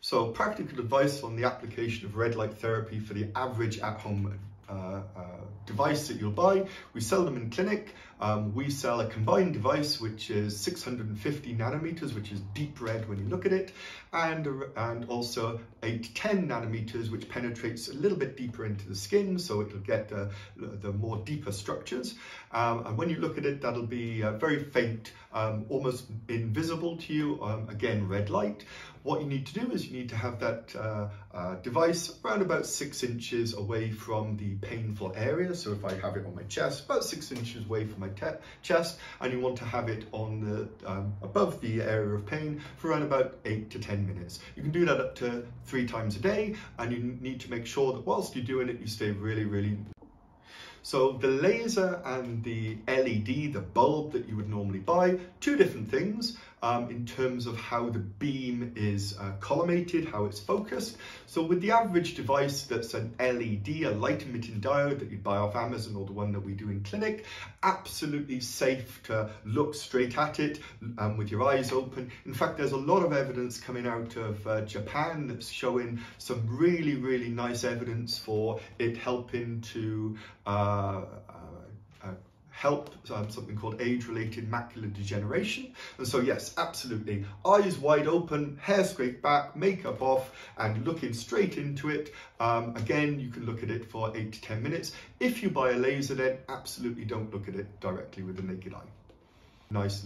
So practical advice on the application of red light therapy for the average at-home uh, uh, device that you'll buy. We sell them in clinic. Um, we sell a combined device which is 650 nanometers, which is deep red when you look at it, and, and also 8 to 10 nanometers, which penetrates a little bit deeper into the skin, so it'll get uh, the more deeper structures. Um, and when you look at it, that'll be uh, very faint, um, almost invisible to you, um, again, red light. What you need to do is you need to have that uh, uh, device around about six inches away from the painful area. So if I have it on my chest, about six inches away from my chest, and you want to have it on the um, above the area of pain for around about eight to 10 minutes. You can do that up to three times a day, and you need to make sure that whilst you're doing it, you stay really, really so the laser and the LED, the bulb that you would normally buy, two different things um, in terms of how the beam is uh, collimated, how it's focused. So with the average device that's an LED, a light emitting diode that you buy off Amazon or the one that we do in clinic, absolutely safe to look straight at it um, with your eyes open. In fact, there's a lot of evidence coming out of uh, Japan that's showing some really, really nice evidence for it helping to uh, uh, uh help um, something called age-related macular degeneration. And so yes, absolutely, eyes wide open, hair straight back, makeup off, and looking straight into it. Um, again, you can look at it for eight to 10 minutes. If you buy a laser then, absolutely don't look at it directly with the naked eye. Nice.